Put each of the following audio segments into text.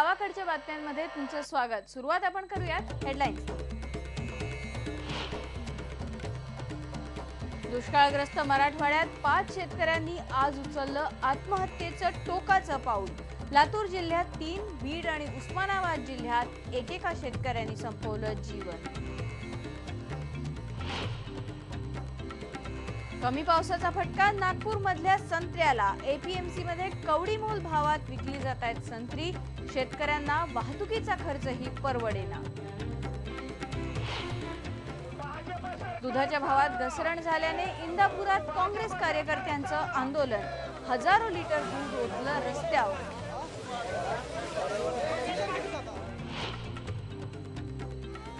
गावाकडच्या बातम्यांमध्ये तुमचं स्वागत. सुरुवात आपण करूयात हेडलाईन्स दुष्काळग्रस्त मराठवाड्यात पाच शेतकऱ्यांनी आज उचललं आत्महत्येचं टोकाचं पाऊल. लातूर जिल्ह्यात तीन बीड आणि उस्मानाबाद जिल्ह्यात एकेका शेतकऱ्यांनी संपवलं जीवन. कमी पावसाचा फटका नागपूर मधल्या संत्र्याला एपीएमसी मध्ये कवडी मोल भावात विकली जात आहेत संत्री. शेतकऱ्यांना वाहतुकीचा खर्चही परवडेना. दुधाच्या भावात घसरण झाल्याने इंदापुरात काँग्रेस कार्यकर्त्यांचं आंदोलन. हजारो लिटर दूध ओतलं रस्त्यावर.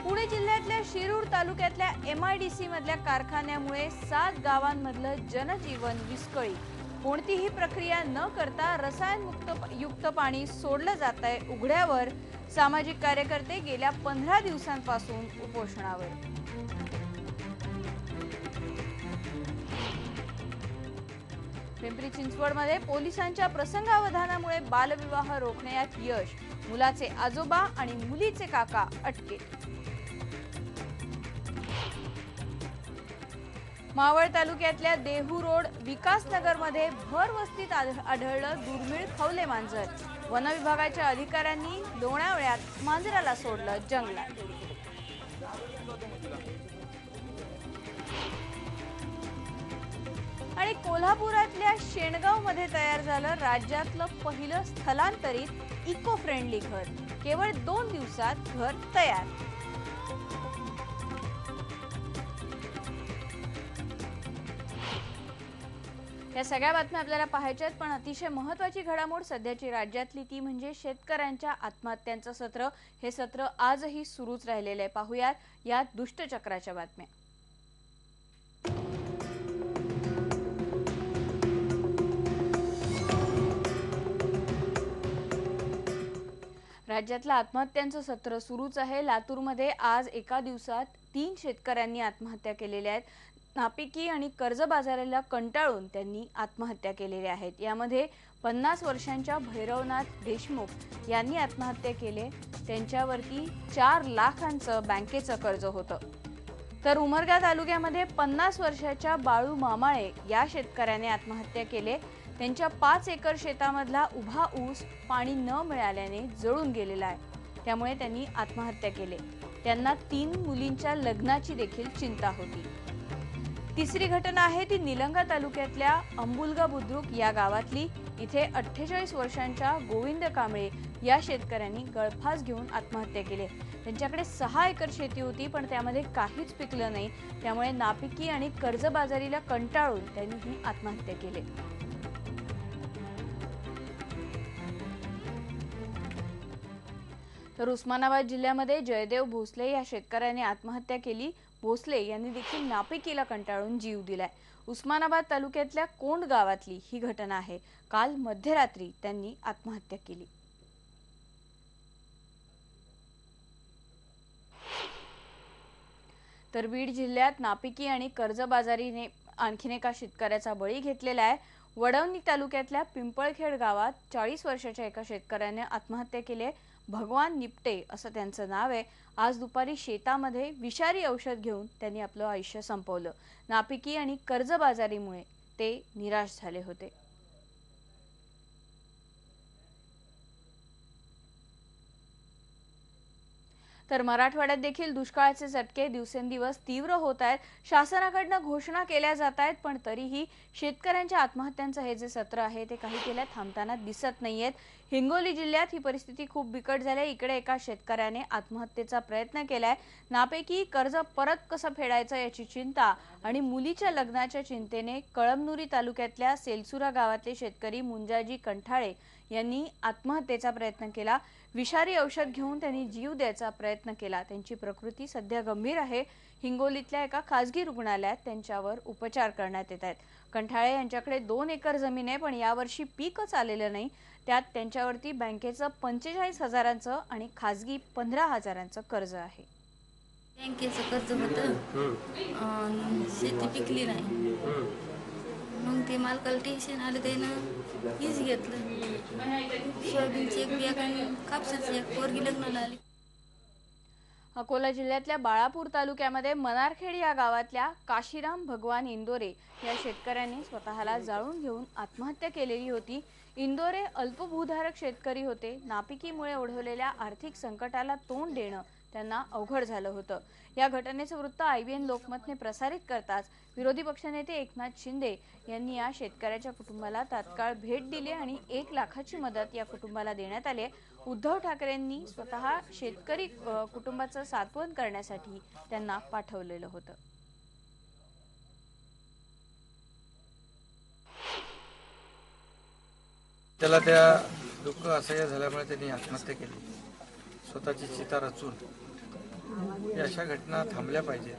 पुणे जिल्ह्यातल्या शिरूर तालुक्यातल्या एमआयडीसी मधल्या कारखान्यामुळे सात गावांमधलं जनजीवन विस्कळीत. कोणतीही प्रक्रिया न करता रसायनमुक्त युक्त पाणी सोडलं जात आहे उघड्यावर. सामाजिक कार्यकर्ते गेल्या पंधरा दिवसांपासून उपोषणावर. पिंपरी चिंचवडमध्ये पोलिसांच्या प्रसंगावधानामुळे बालविवाह रोखण्यात यश. मुलाचे आजोबा आणि मुलीचे काका अटकेत. मावळ तालुक्यातल्या देहू रोड विकासनगरमध्ये भर वस्तीत आढ- आढळलं दुर्मिळ खवले मांजर. वनविभागाच्या अधिकाऱ्यांनी लोणावळ्यात मांजराला सोडलं जंगलात. आणि कोल्हापुरातल्या शेणगावमध्ये तयार झालं राज्यातलं पहिलं स्थलांतरित इको फ्रेंडली घर. केवळ दोन दिवसात घर तयार या सगळ्या बातम्या आपल्याला पाहायच्या आहेत पण अतिशय महत्वाची घडामोड सध्याची राज्यातली ती म्हणजे शेतकऱ्यांच्या आत्महत्यांचं सत्र. हे सत्र आजही सुरूच राहिलेलं आहे. पाहूयात या दुष्टचक्राच्या बातम्या. राज्यातलं आत्महत्यांचं सत्र सुरूच आहे. लातूरमध्ये आज एका दिवसात तीन शेतकऱ्यांनी आत्महत्या केलेल्या आहेत. नापिकी आणि कर्जबाजारीला कंटाळून त्यांनी आत्महत्या केलेल्या आहेत. यामध्ये पन्नास वर्षांच्या भैरवनाथ देशमुख यांनी आत्महत्या केले. त्यांच्यावरती चार लाखांचं बँकेचं कर्ज होतं. तर उमरगा तालुक्यामध्ये पन्नास वर्षाच्या बाळू मामाळे या शेतकऱ्याने आत्महत्या केले. त्यांच्या पाच एकर शेतामधला उभा ऊस पाणी न मिळाल्याने जळून गेलेला आहे. त्यामुळे त्यांनी आत्महत्या केले. त्यांना तीन मुलींच्या लग्नाची देखील चिंता होती. तिसरी घटना आहे ती निलंगा तालुक्यातल्या अंबुलगा बुद्रुक या गावातली. इथे अठ्ठेचाळीस वर्षांच्या गोविंद कांबळे या शेतकऱ्यांनी गळफास घेऊन आत्महत्या केली. त्यांच्याकडे सहा एकर शेती होती पण त्यामध्ये काहीच पिकलं नाही. त्यामुळे नापिकी आणि कर्जबाजारीला कंटाळून त्यांनी ही आत्महत्या केली. तर उस्मानाबाद जिल्ह्यामध्ये जयदेव भोसले या शेतकऱ्याने आत्महत्या केली. भोसले यांनी देखील नापिकीला कंटाळून जीव दिलाय. उस्मानाबाद तालुक्यातल्या कोंड गावातली ही घटना आहे. काल मध्यरात्री त्यांनी आत्महत्या केली. तर बीड जिल्ह्यात नापिकी आणि कर्जबाजारीने आणखीन एका शेतकऱ्याचा बळी घेतलेला आहे. वडवणी तालुक्यातल्या पिंपळखेड गावात चाळीस वर्षाच्या एका शेतकऱ्याने आत्महत्या केली आहे. भगवान निपटे असं त्यांचं नाव आहे. आज दुपारी शेतामध्ये विषारी औषध घेऊन त्यांनी आपलं आयुष्य संपवलं. नापिकी आणि कर्जबाजारीमुळे ते निराश झाले होते. तर मराठवाड्यात देखील दुष्काळाचे झटके दिवसेंदिवस तीव्र होत आहेत. शासनाकडनं घोषणा केल्या जात आहेत पण तरीही शेतकऱ्यांच्या आत्महत्यांचं हे जे सत्र आहे ते काही केल्या थांबताना दिसत नाहीयेत. हिंगोली जिल्ह्यात ही परिस्थिती खूप बिकट झाली आहे. इकडे एका शेतकऱ्याने आत्महत्येचा प्रयत्न केलाय. नापैकी कर्ज परत कसं फेडायचं याची चिंता आणि मुलीच्या लग्नाच्या चिंतेने कळमनुरी तालुक्यातल्या सेलसुरा गावातले शेतकरी मुंजाजी कंठाळे यांनी आत्महत्येचा प्रयत्न केला. विषारी औषध घेऊन त्यांनी जीव द्यायचा प्रयत्न केला. त्यांची प्रकृती सध्या गंभीर आहे. हिंगोलीतल्या एका खासगी रुग्णालयात त्यांच्यावर उपचार करण्यात येत आहेत. कंठाळे यांच्याकडे दोन एकर जमीन आहे पण यावर्षी पीकच आलेलं नाही. त्यात त्यांच्यावरती बँकेचं पंचेचाळीस हजारांचं आणि खासगी पंधरा हजारांचं कर्ज आहे. बँकेचं कर्ज होतं. शेती पिकली नाही. मग ते मालकाला टेन्शन आलं त्यानं. हीच घेतलं. सोयाबीनची एक बिया आणि कापसाची एक पोरगी लग्नाला आली. अकोला जिल्ह्यातल्या बाळापूर तालुक्यामध्ये मनारखेड या गावातल्या काशीराम भगवान इंदोरे या शेतकऱ्यांनी स्वतःला जाळून घेऊन आत्महत्या केलेली होती. इंदोरे अल्पभूधारक शेतकरी होते. नापिकीमुळे ओढवलेल्या आर्थिक संकटाला तोंड देणं त्यांना अवघड झालं होतं. या घटनेचं वृत्त आयबीएन लोकमतने प्रसारित करताच विरोधी पक्षनेते एकनाथ शिंदे यांनी या शेतकऱ्याच्या कुटुंबाला तात्काळ भेट दिली आणि एक लाखाची मदत या कुटुंबाला देण्यात आली उद्धव ठाकरेंनी स्वतः शेतकरी कुटुंबाचं सात्वन करण्यासाठी त्यांना पाठवलेलं होतं. त्याला त्या दुःख असह्य झाल्यामुळे त्यांनी आत्महत्या केली. स्वतःची चिता रचून या अशा घटना थांबल्या पाहिजेत.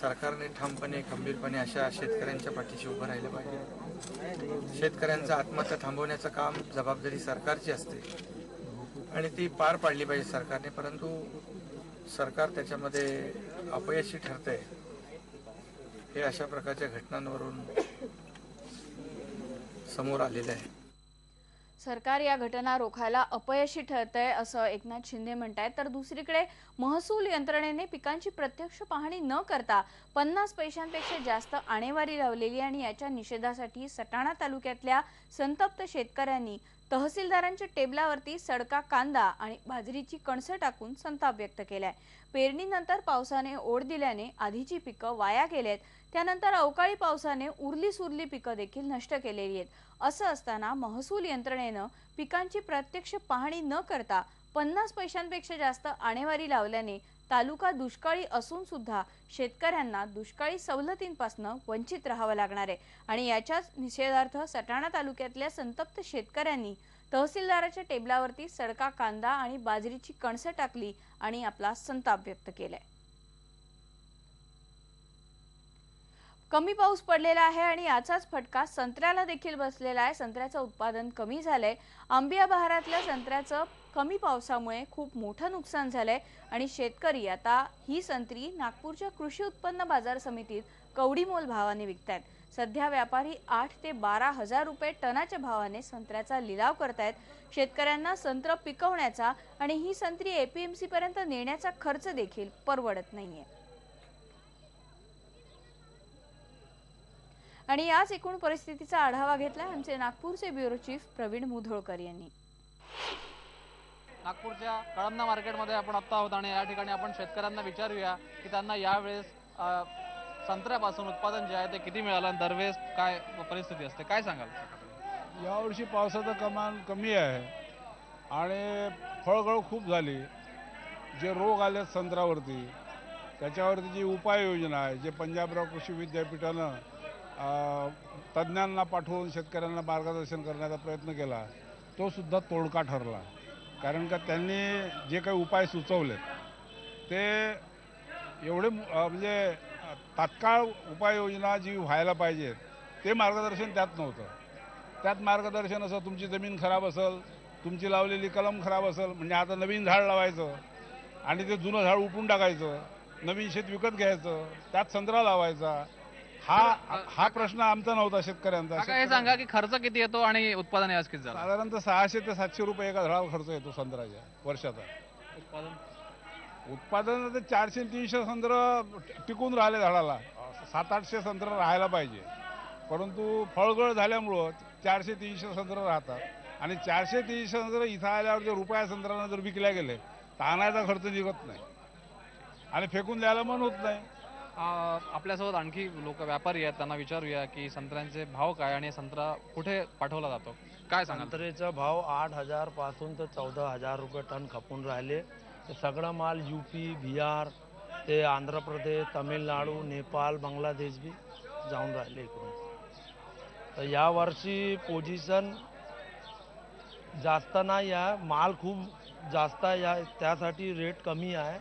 सरकारने ठामपणे खंबीरपणे अशा शेतकऱ्यांच्या पाठीशी उभं राहिलं पाहिजे. शेतकऱ्यांचं आत्महत्या थांबवण्याचं काम जबाबदारी सरकारची असते. आणि ती पार पाडली पाहिजे सरकारने परंतु सरकार त्याच्यामध्ये अपयशी ठरतंय. हे अशा प्रकारच्या घटनांवरून समोर आलेलं आहे. सरकार या घटना रोखायला अपयशी ठरतंय असं एकनाथ शिंदे म्हणतायत. तर दुसरीकडे महसूल यंत्रणेने पिकांची प्रत्यक्ष पाहणी न करता पन्नास पैशांपेक्षा जास्त आणेवारी लावलेली आणि याच्या निषेधासाठी सटाणा तालुक्यातल्या संतप्त शेतकऱ्यांनी तहसीलदारांच्या टेबलावरती सडका कांदा आणि बाजरीची कणसं टाकून संताप व्यक्त केलाय. पेरणीनंतर पावसाने ओढ दिल्याने आधीची पिकं वाया गेलेत. त्यानंतर अवकाळी पावसाने उरली सुरली पिकं देखील नष्ट केलेली आहेत. असं असताना महसूल यंत्रणेनं पिकांची प्रत्यक्ष पाहणी न करता पन्नास पैशांपेक्षा जास्त आणेवारी लावल्याने तालुका दुष्काळी असून सुद्धा शेतकऱ्यांना दुष्काळी सवलतींपासून वंचित राहावं लागणार आहे. आणि याच्याच निषेधार्थ सटाणा तालुक्यातल्या संतप्त शेतकऱ्यांनी तहसीलदाराच्या टेबलावरती सडका कांदा आणि बाजरीची कणसं टाकली आणि आपला संताप व्यक्त केलाय. कमी पाऊस पडलेला आहे आणि याचाच फटका संत्र्याला देखील बसलेला आहे. संत्र्याचं उत्पादन कमी झालंय. आंबिया बहारातल्या संत्र्याचं कमी पावसामुळे खूप मोठं नुकसान झालंय आणि शेतकरी आता ही संत्री नागपूरच्या कृषी उत्पन्न बाजार समितीत कवडी मोल भावाने विकतायत. सध्या व्यापारी आठ ते बारा हजार रुपये टनाच्या भावाने संत्र्याचा लिलाव करतायत. शेतकऱ्यांना संत्र पिकवण्याचा आणि ही संत्री एपीएमसी पर्यंत नेण्याचा खर्च देखील परवडत नाहीये. आणि याच एकूण परिस्थितीचा आढावा घेतला आमचे नागपूरचे ब्युरो चीफ प्रवीण मुधोळकर यांनी. नागपूरच्या कळमना मार्केटमध्ये आपण आत्ता आहोत आणि या ठिकाणी आपण शेतकऱ्यांना विचारूया की त्यांना यावेळेस संत्र्यापासून उत्पादन जे आहे ते किती मिळालं आणि दरवेळेस काय परिस्थिती असते? काय सांगाल? यावर्षी पावसाचं कमान कमी आहे आणि फळगळ खूप झाली. जे रोग आले संत्र्यावरती त्याच्यावरती जी उपाययोजना आहे जे पंजाबराव कृषी विद्यापीठानं तज्ज्ञांना पाठवून शेतकऱ्यांना मार्गदर्शन करण्याचा प्रयत्न केला तो सुद्धा तोडका ठरला. कारण का त्यांनी जे काही उपाय सुचवलेत ते एवढे म्हणजे तात्काळ उपाययोजना जी व्हायला पाहिजेत ते मार्गदर्शन त्यात नव्हतं. त्यात मार्गदर्शन असं तुमची जमीन खराब असेल तुमची लावलेली कलम खराब असेल म्हणजे आता नवीन झाड लावायचं आणि ते जुनं झाड उपटून टाकायचं नवीन शेत विकत घ्यायचं त्यात संत्रा लावायचा हा हा प्रश्न आमचा नव्हता शेतकऱ्यांचा. हे सांगा की खर्च किती येतो आणि उत्पादन यास किती झालं? साधारणतः सहाशे ते सातशे रुपये एका झाडाला खर्च येतो संत्र्याच्या वर्षाचा. उत्पादन उत्पादन ते चारशे तीनशे संत्र टिकून राहिले झाडाला. सात आठशे संत्र राहायला पाहिजे. परंतु फळगळ झाल्यामुळं चारशे तीनशे संत्र राहतात. आणि चारशे तीनशे संत्र इथं आल्यावर जर रुपया संत्रानं जर विकल्या गेले तर आणायचा खर्च निघत नाही. आणि फेकून द्यायला मन होत नाही. आपल्यासोबत आणखी लोक व्यापारी आहेत त्यांना विचारूया की संत्र्यांचे भाव काय आणि संत्रा कुठे पाठवला जातो? काय सांगाल? संत्र्याचा भाव आठ हजारपासून तर चौदा हजार रुपये टन खपून राहिले. ते सगळा माल यूपी बिहार ते आंध्र प्रदेश तमिळनाडू नेपाळ बांगलादेश बी जाऊन राहिले इकडून. तर या वर्षी पोझिशन जास्त नाही आहे. माल खूप जास्त आहे. या त्यासाठी रेट कमी आहे.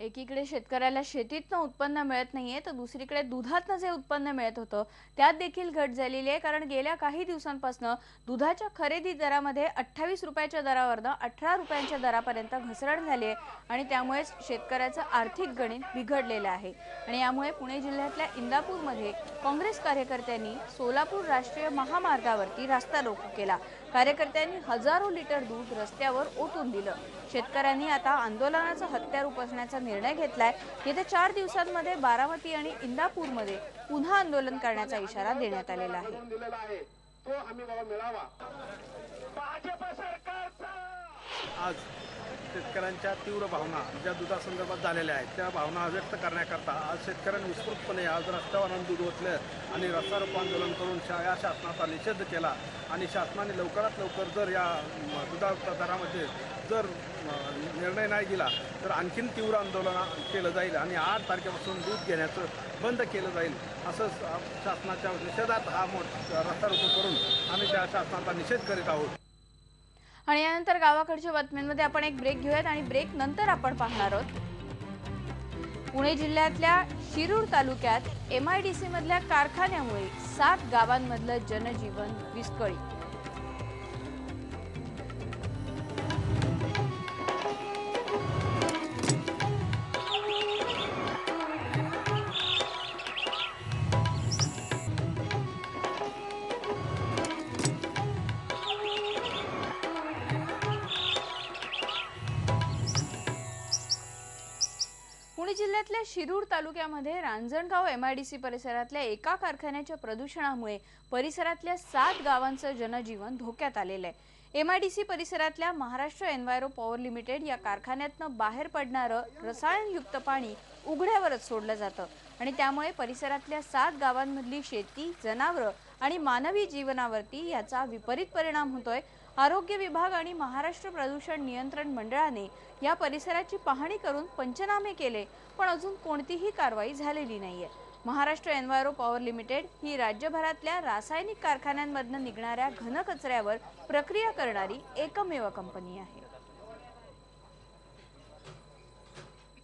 एकीकडे शेतकऱ्याला शेतीतनं उत्पन्न मिळत नाहीये तर दुसरीकडे दुधातनं जे उत्पन्न मिळत होतं त्यात देखील घट झालेली आहे. कारण गेल्या काही दिवसांपासून दुधाच्या खरेदी दरामध्ये अठ्ठावीस रुपयाच्या दरावरनं अठरा रुपयांच्या दरापर्यंत घसरण झाली आहे आणि त्यामुळेच शेतकऱ्याचं आर्थिक गणित बिघडलेलं आहे. आणि यामुळे पुणे जिल्ह्यातल्या इंदापूरमध्ये काँग्रेस कार्यकर्त्यांनी सोलापूर राष्ट्रीय महामार्गावरती रास्ता रोको केला. कार्यकर्त्यांनी हजारो लिटर दूध रस्त्यावर ओतून दिलं. शेतकऱ्यांनी आता आंदोलनाचं हत्यार उपसण्याचा निर्णय घेतलाय. येत्या चार दिवसांमध्ये बारामती आणि इंदापूरमध्ये पुन्हा आंदोलन करण्याचा इशारा देण्यात आलेला आहे. आज शेतकऱ्यांच्या तीव्र भावना ज्या दुधासंदर्भात झालेल्या आहेत त्या भावना व्यक्त करण्याकरता आज शेतकऱ्यांनी उत्स्फूर्तपणे आज रस्त्यावर आणून दूध ओतलं आणि रस्ता आंदोलन करून शा या शासनाचा निषेध केला आणि शासनाने लवकरात लवकर जर या म, दुधा दरामध्ये जर निर्णय नाही दिला तर आणखीन तीव्र आंदोलन केलं जाईल आणि आठ तारखेपासून दूध घेण्याचं बंद केलं जाईल असं शासनाच्या निषेधात हा मोठ रस्ता रोको करून आम्ही त्या शासनाचा निषेध करीत आहोत. आणि यानंतर गावाकडच्या बातम्यांमध्ये आपण एक ब्रेक घेऊयात आणि ब्रेक नंतर आपण पाहणार आहोत. पुणे जिल्ह्यातल्या शिरूर तालुक्यात एम आय डी सी मधल्या कारखान्यामुळे सात गावांमधलं जनजीवन विस्कळीत. जिल्ह्यातल्या शिरूर तालुक्यामध्ये रांजणगाव एम आयडीसी परिसरातल्या एका कारखान्याच्या प्रदूषणामुळे परिसरातल्या सात गावांचं जनजीवन धोक्यात आलेलं आहे. एमआयडीसी परिसरातल्या महाराष्ट्र एन्व्हायरो पॉवर लिमिटेड या कारखान्यातनं बाहेर पडणारं रसायनयुक्त पाणी उघड्यावरच सोडलं जातं. आणि त्यामुळे परिसरातल्या सात गावांमधली शेती जनावरं आणि मानवी जीवनावरती याचा विपरीत परिणाम होतोय आरोग्य विभाग आणि महाराष्ट्र प्रदूषण नियंत्रण मंडळाने या परिसराची पाहणी करून पंचनामे केले पण अजून कोणतीही कारवाई झालेली नाहीये. महाराष्ट्र एन्व्हायरो पॉवर लिमिटेड ही राज्यभरातल्या रासायनिक कारखान्यांमधनं निघणाऱ्या घनकचऱ्यावर प्रक्रिया करणारी एकमेव कंपनी आहे.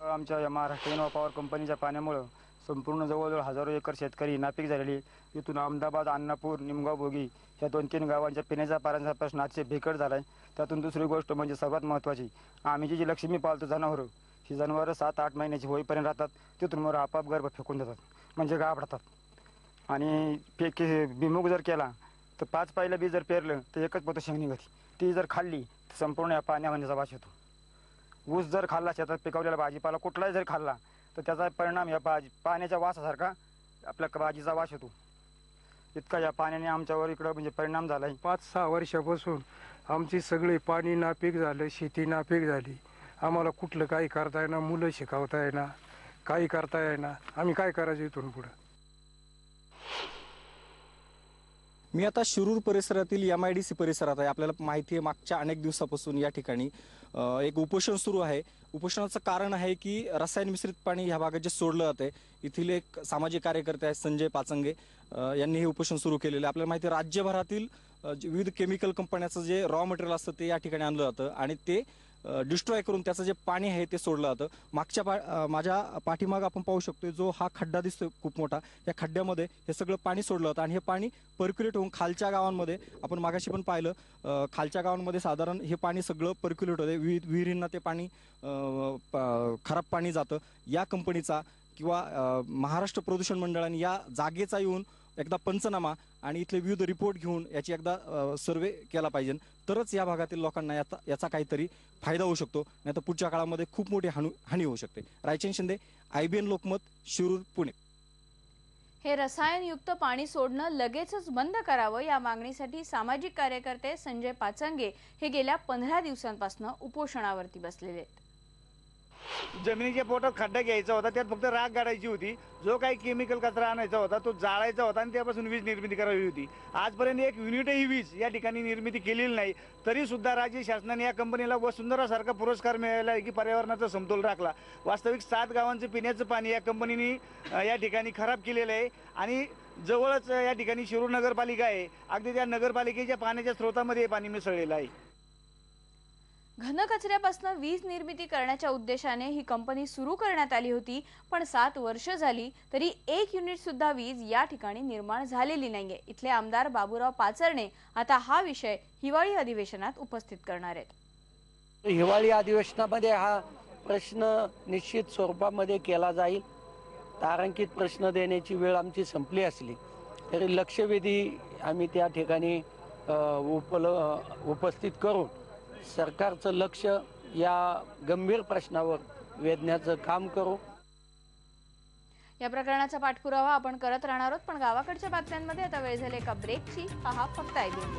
आमच्या या महाराष्ट्र एन्व्हा पॉवर कंपनीच्या पाण्यामुळं संपूर्ण जवळजवळ हजारो एकर शेतकरी नापीक झालेली. इथून अहमदाबाद अन्नापूर निमगाव बोगी या दोन तीन गावांच्या पिण्याच्या पाण्याचा प्रश्न अतिशय भेकट झाला आहे त्यातून दुसरी गोष्ट म्हणजे सर्वात महत्त्वाची. आम्ही जी जी लक्ष्मी पाळतो जनावरं ही जनावरं सात आठ महिन्याची होईपर्यंत राहतात. तिथून मग आपाप गर्भ फेकून देतात. म्हणजे गाभडतात आणि फेक बिमुग जर केला तर पाच पायला बी जर पेरलं तर एकच पोतं शेंगणी गती ती जर खाल्ली तर संपूर्ण या पाण्यामध्ये वास येतो ऊस जर खाल्ला शेतात पिकवलेला भाजीपाला कुठलाही जर खाल्ला तर त्याचा परिणाम या भाजी पाण्याच्या वासासारखा आपल्या भाजीचा वास येतो. इतका या पाण्याने आमच्यावर इकडं म्हणजे परिणाम झाला आहे पाच सहा वर्षापासून आमची सगळी पाणी नापीक झालं शेती नापीक झाली. आम्हाला कुठलं काही करता येईना मुलं शिकवता येईना काही करता येईना. आम्ही काय करायचं इथून पुढं? मी आता शिरूर परिसरातील एम आय डी सी परिसरात आहे. आपल्याला माहिती आहे मागच्या अनेक दिवसापासून या ठिकाणी एक उपोषण सुरू आहे. उपोषणाचं कारण आहे की रसायन मिश्रित पाणी ह्या भागात जे सोडलं जाते येथील एक सामाजिक कार्यकर्ते आहेत संजय पाचंगे यांनी हे उपोषण सुरू केलेलं आहे. आपल्याला माहिती आहे राज्यभरातील विविध केमिकल कंपन्याचं जे रॉ मटेरियल असतं ते या ठिकाणी आणलं जातं आणि ते डिस्ट्रॉय करून त्याचं जे पाणी आहे ते सोडलं जातं. मागच्या पा माझ्या पाठीमाग आपण पाहू शकतो जो हा खड्डा दिसतोय खूप मोठा या खड्ड्यामध्ये हे सगळं पाणी सोडलं जातं. आणि हे पाणी पर्क्युलेट होऊन खालच्या गावांमध्ये आपण मागाशी पण पाहिलं खालच्या गावांमध्ये साधारण हे पाणी सगळं पर्क्युलेट होते. विहिर विहिरींना ते पाणी खराब पाणी जातं. या कंपनीचा किंवा महाराष्ट्र प्रदूषण मंडळाने या जागेचा येऊन एकदा पंचनामा आणि इथले विविध रिपोर्ट घेऊन याची एकदा सर्वे केला पाहिजे. तरच या भागातील लोकांना याचा याचा काहीतरी फायदा होऊ शकतो. नाही तर पुढच्या काळामध्ये खूप मोठी हानू हानी होऊ शकते. रायचंद शिंदे आयबीएन लोकमत शिरूर पुणे. हे रसायनयुक्त पाणी सोडणं लगेचच बंद करावं या मागणीसाठी सामाजिक कार्यकर्ते संजय पाचंगे हे गेल्या पंधरा दिवसांपासून उपोषणावरती बसलेले आहेत. जमिनीच्या पोटात खड्डा घ्यायचा होता त्यात फक्त राख गाडायची होती. जो काही केमिकल कचरा आणायचा होता तो जाळायचा होता आणि त्यापासून वीज निर्मिती करावी होती. आजपर्यंत एक युनिटही वीज या ठिकाणी निर्मिती केलेली नाही. तरी सुद्धा राज्य शासनाने या कंपनीला वसुंधरासारखा पुरस्कार मिळाला आहे की पर्यावरणाचा समतोल राखला. वास्तविक सात गावांचं पिण्याचं पाणी या कंपनीने या ठिकाणी खराब केलेलं आहे. आणि जवळच या ठिकाणी शिरूर नगरपालिका आहे. अगदी त्या नगरपालिकेच्या पाण्याच्या स्रोतामध्ये हे पाणी मिसळलेलं आहे. घनकचऱ्यापासून वीज निर्मिती करण्याच्या उद्देशाने ही कंपनी सुरू करण्यात आली होती पण सात वर्ष झाली तरी एक युनिट सुद्धा वीज या ठिकाणी निर्माण झालेली नाहीये. इथले आमदार बाबूराव पाचरणे आता हा विषय हिवाळी अधिवेशनात उपस्थित करणार आहेत. हिवाळी अधिवेशनामध्ये हा प्रश्न निश्चित स्वरूपामध्ये केला जाईल. तारांकित प्रश्न देण्याची वेळ आमची संपली असली तरी लक्षवेधी आम्ही त्या ठिकाणी उपल उपस्थित करून सरकारचं लक्ष या गंभीर प्रश्नावर वेधण्याचं काम करू. या प्रकरणाचा पाठपुरावा आपण करत राहणार आहोत पण गावाकडच्या बातम्यांमध्ये आता वेळ झाली एका ब्रेकची पहा फक्त आयबीएन